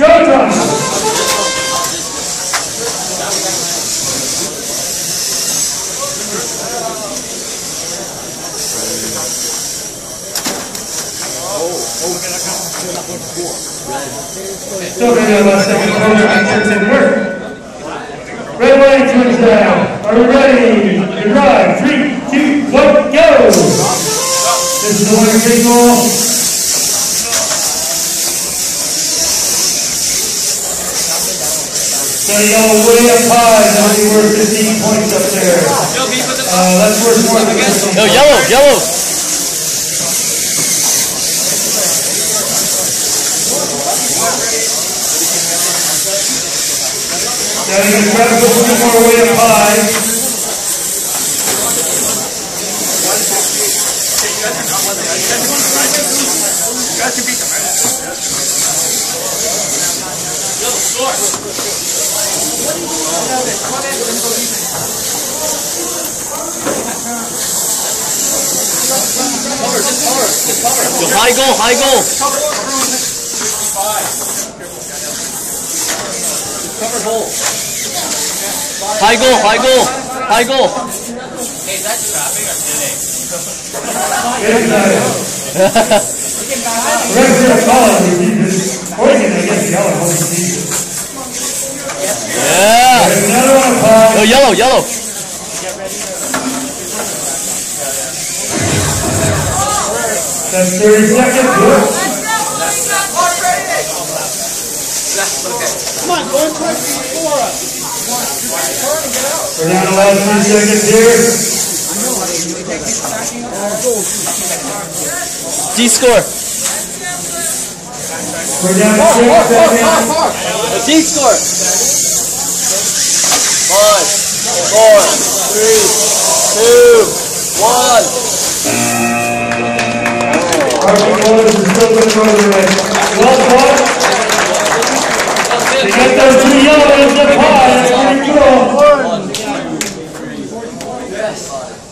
Still have a second defensive work. Red Wings turns down. Are we ready to drive? Three, two, one, go! This is the winner take all. So yellow way up high, that'll be worth fifteen points up there. Uh, that's worth more than fifteen. No, yellow, yellow. Now you can try to put one more way up high. Yo, high goal, high goal. Cover hole. High goal, high goal, high goal. Hey, is that traffic or today? Referee will call it, he's pointing against yellow, high. Yo, yellow, yellow. That's thirty seconds, good. We're down to last three seconds here. descore. We're down to six seconds. D score four, three, two, one. All right, get those yellow ones. Yes.